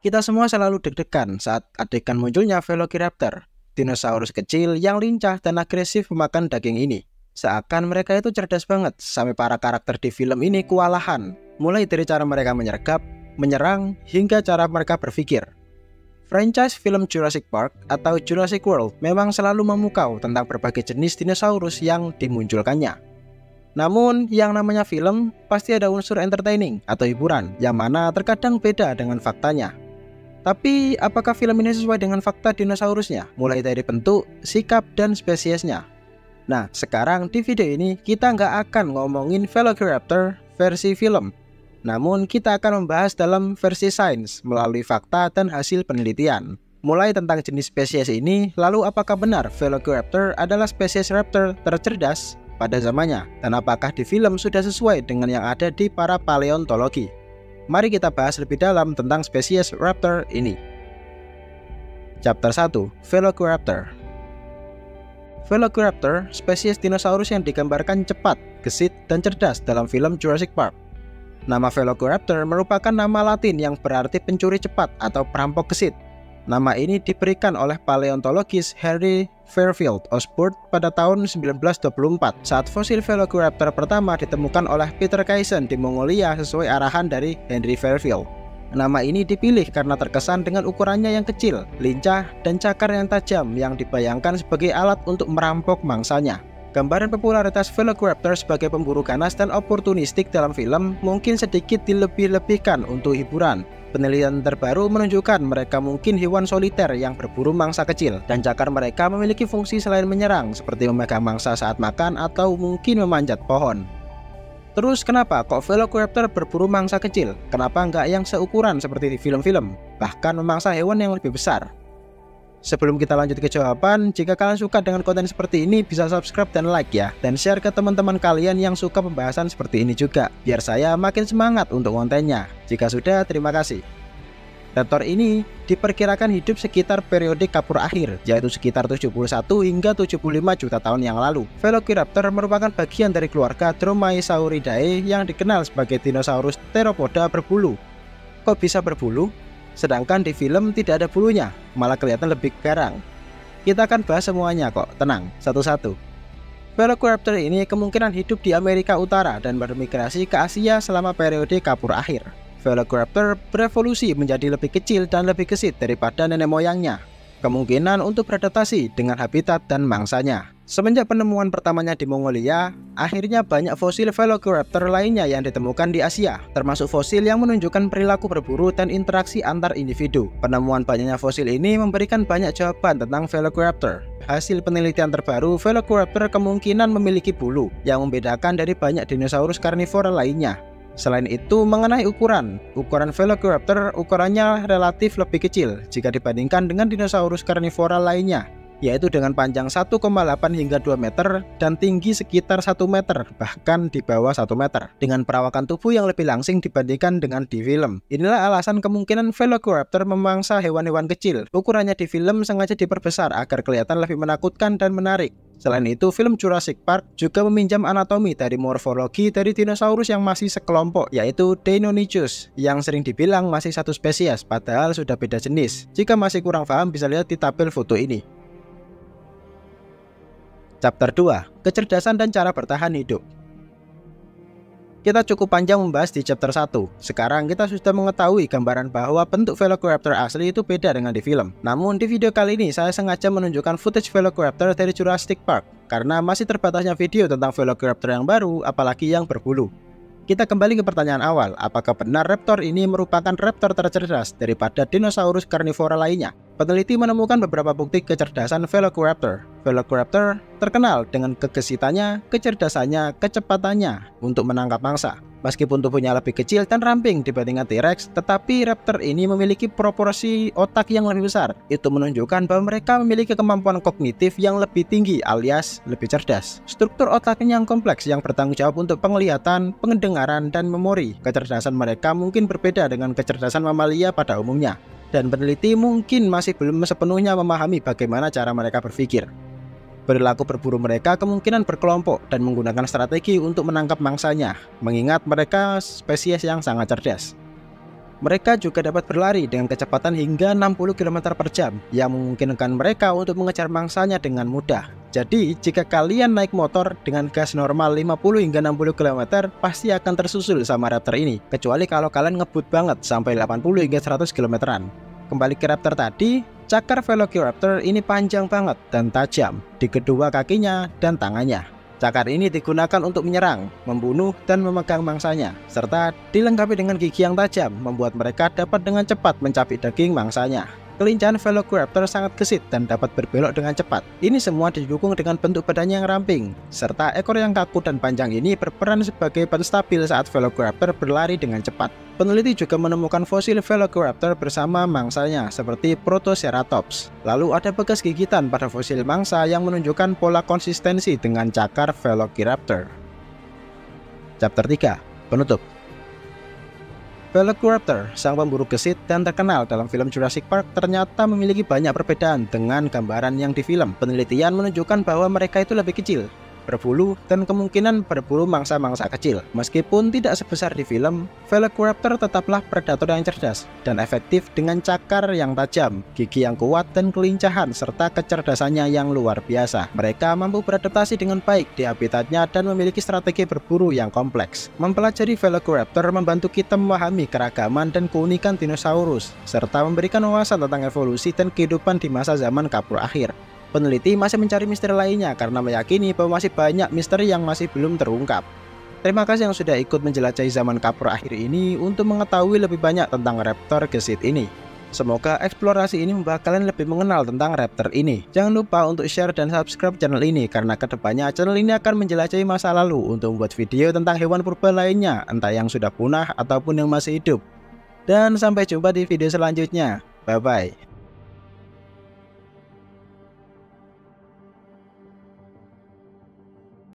Kita semua selalu deg-degan saat adegan munculnya Velociraptor, dinosaurus kecil yang lincah dan agresif memakan daging ini. Seakan mereka itu cerdas banget, sampai para karakter di film ini kewalahan, mulai dari cara mereka menyergap, menyerang, hingga cara mereka berpikir. Franchise film Jurassic Park atau Jurassic World memang selalu memukau tentang berbagai jenis dinosaurus yang dimunculkannya. Namun, yang namanya film pasti ada unsur entertaining atau hiburan, yang mana terkadang beda dengan faktanya. Tapi apakah film ini sesuai dengan fakta dinosaurusnya? Mulai dari bentuk, sikap, dan spesiesnya. Nah, sekarang di video ini kita nggak akan ngomongin Velociraptor versi film. Namun kita akan membahas dalam versi sains melalui fakta dan hasil penelitian. Mulai tentang jenis spesies ini, lalu apakah benar Velociraptor adalah spesies raptor tercerdas pada zamannya? Dan apakah di film sudah sesuai dengan yang ada di para paleontologi? Mari kita bahas lebih dalam tentang spesies raptor ini. Chapter 1: Velociraptor Velociraptor, spesies dinosaurus yang digambarkan cepat, gesit, dan cerdas dalam film Jurassic Park. Nama Velociraptor merupakan nama latin yang berarti pencuri cepat atau perampok gesit Nama ini diberikan oleh paleontologis Harry Fairfield Osborne pada tahun 1924 saat fosil Velociraptor pertama ditemukan oleh Peter Kaisen di Mongolia sesuai arahan dari Henry Fairfield. Nama ini dipilih karena terkesan dengan ukurannya yang kecil, lincah, dan cakar yang tajam yang dibayangkan sebagai alat untuk merampok mangsanya. Gambaran popularitas Velociraptor sebagai pemburu ganas dan oportunistik dalam film mungkin sedikit dilebih-lebihkan untuk hiburan, Penelitian terbaru menunjukkan mereka mungkin hewan soliter yang berburu mangsa kecil dan cakar mereka memiliki fungsi selain menyerang seperti memegang mangsa saat makan atau mungkin memanjat pohon. Terus kenapa kok Velociraptor berburu mangsa kecil? Kenapa nggak yang seukuran seperti di film-film? Bahkan memangsa hewan yang lebih besar? Sebelum kita lanjut ke jawaban, jika kalian suka dengan konten seperti ini, bisa subscribe dan like ya. Dan share ke teman-teman kalian yang suka pembahasan seperti ini juga, biar saya makin semangat untuk kontennya. Jika sudah, terima kasih. Raptor ini diperkirakan hidup sekitar periode kapur akhir, yaitu sekitar 71 hingga 75 juta tahun yang lalu. Velociraptor merupakan bagian dari keluarga Dromaeosauridae yang dikenal sebagai dinosaurus teropoda berbulu. Kok bisa berbulu? Sedangkan di film tidak ada bulunya, malah kelihatan lebih garang. Kita akan bahas semuanya kok, tenang, satu-satu. Velociraptor ini kemungkinan hidup di Amerika Utara dan bermigrasi ke Asia selama periode kapur akhir. Velociraptor berevolusi menjadi lebih kecil dan lebih gesit daripada nenek moyangnya. Kemungkinan untuk beradaptasi dengan habitat dan mangsanya. Semenjak penemuan pertamanya di Mongolia, akhirnya banyak fosil Velociraptor lainnya yang ditemukan di Asia, termasuk fosil yang menunjukkan perilaku berburu dan interaksi antar individu. Penemuan banyaknya fosil ini memberikan banyak jawaban tentang Velociraptor. Hasil penelitian terbaru, Velociraptor kemungkinan memiliki bulu yang membedakan dari banyak dinosaurus karnivora lainnya. Selain itu, mengenai ukuran, ukuran Velociraptor ukurannya relatif lebih kecil jika dibandingkan dengan dinosaurus karnivora lainnya yaitu dengan panjang 1,8 hingga 2 meter dan tinggi sekitar 1 meter, bahkan di bawah 1 meter, dengan perawakan tubuh yang lebih langsing dibandingkan dengan di film. Inilah alasan kemungkinan Velociraptor memangsa hewan-hewan kecil. Ukurannya di film sengaja diperbesar agar kelihatan lebih menakutkan dan menarik. Selain itu, film Jurassic Park juga meminjam anatomi dari morfologi dari dinosaurus yang masih sekelompok, yaitu Deinonychus, yang sering dibilang masih satu spesies, padahal sudah beda jenis. Jika masih kurang paham, bisa lihat di tabel foto ini. Chapter 2 Kecerdasan dan cara bertahan hidup kita cukup panjang membahas di chapter 1. Sekarang kita sudah mengetahui gambaran bahwa bentuk Velociraptor asli itu beda dengan di film. Namun di video kali ini saya sengaja menunjukkan footage Velociraptor dari Jurassic Park karena masih terbatasnya video tentang Velociraptor yang baru apalagi yang berbulu. Kita kembali ke pertanyaan awal, apakah benar raptor ini merupakan raptor tercerdas daripada dinosaurus karnivora lainnya? Peneliti menemukan beberapa bukti kecerdasan Velociraptor. Velociraptor terkenal dengan kegesitannya, kecerdasannya, kecepatannya untuk menangkap mangsa. Meskipun tubuhnya lebih kecil dan ramping dibandingkan T-Rex, tetapi raptor ini memiliki proporsi otak yang lebih besar. Itu menunjukkan bahwa mereka memiliki kemampuan kognitif yang lebih tinggi alias lebih cerdas. Struktur otaknya yang kompleks yang bertanggung jawab untuk penglihatan, pendengaran, dan memori. Kecerdasan mereka mungkin berbeda dengan kecerdasan mamalia pada umumnya. Dan peneliti mungkin masih belum sepenuhnya memahami bagaimana cara mereka berpikir. Perilaku berburu mereka kemungkinan berkelompok dan menggunakan strategi untuk menangkap mangsanya, mengingat mereka spesies yang sangat cerdas. Mereka juga dapat berlari dengan kecepatan hingga 60 km per jam yang memungkinkan mereka untuk mengejar mangsanya dengan mudah. Jadi, jika kalian naik motor dengan gas normal 50 hingga 60 km, pasti akan tersusul sama Raptor ini. Kecuali kalau kalian ngebut banget sampai 80 hingga 100 km-an. Kembali ke Raptor tadi, cakar Velociraptor ini panjang banget dan tajam di kedua kakinya dan tangannya. Cakar ini digunakan untuk menyerang, membunuh, dan memegang mangsanya, serta dilengkapi dengan gigi yang tajam, membuat mereka dapat dengan cepat mencapik daging mangsanya. Kelincahan Velociraptor sangat gesit dan dapat berbelok dengan cepat. Ini semua didukung dengan bentuk badannya yang ramping, serta ekor yang kaku dan panjang ini berperan sebagai penstabil saat Velociraptor berlari dengan cepat. Peneliti juga menemukan fosil Velociraptor bersama mangsanya seperti Protoceratops. Lalu ada bekas gigitan pada fosil mangsa yang menunjukkan pola konsistensi dengan cakar Velociraptor. Chapter 3 Penutup Velociraptor, sang pemburu gesit dan terkenal dalam film Jurassic Park ternyata memiliki banyak perbedaan dengan gambaran yang di film. Penelitian menunjukkan bahwa mereka itu lebih kecil, berbulu, dan kemungkinan berburu mangsa-mangsa kecil. Meskipun tidak sebesar di film, Velociraptor tetaplah predator yang cerdas dan efektif dengan cakar yang tajam, gigi yang kuat, dan kelincahan serta kecerdasannya yang luar biasa. Mereka mampu beradaptasi dengan baik di habitatnya dan memiliki strategi berburu yang kompleks. Mempelajari Velociraptor membantu kita memahami keragaman dan keunikan dinosaurus, serta memberikan wawasan tentang evolusi dan kehidupan di masa zaman kapur akhir. Peneliti masih mencari misteri lainnya karena meyakini bahwa masih banyak misteri yang masih belum terungkap. Terima kasih yang sudah ikut menjelajahi zaman kapur akhir ini untuk mengetahui lebih banyak tentang raptor gesit ini. Semoga eksplorasi ini membuat kalian lebih mengenal tentang raptor ini. Jangan lupa untuk share dan subscribe channel ini karena ke depannya channel ini akan menjelajahi masa lalu untuk membuat video tentang hewan purba lainnya, entah yang sudah punah ataupun yang masih hidup. Dan sampai jumpa di video selanjutnya. Bye-bye.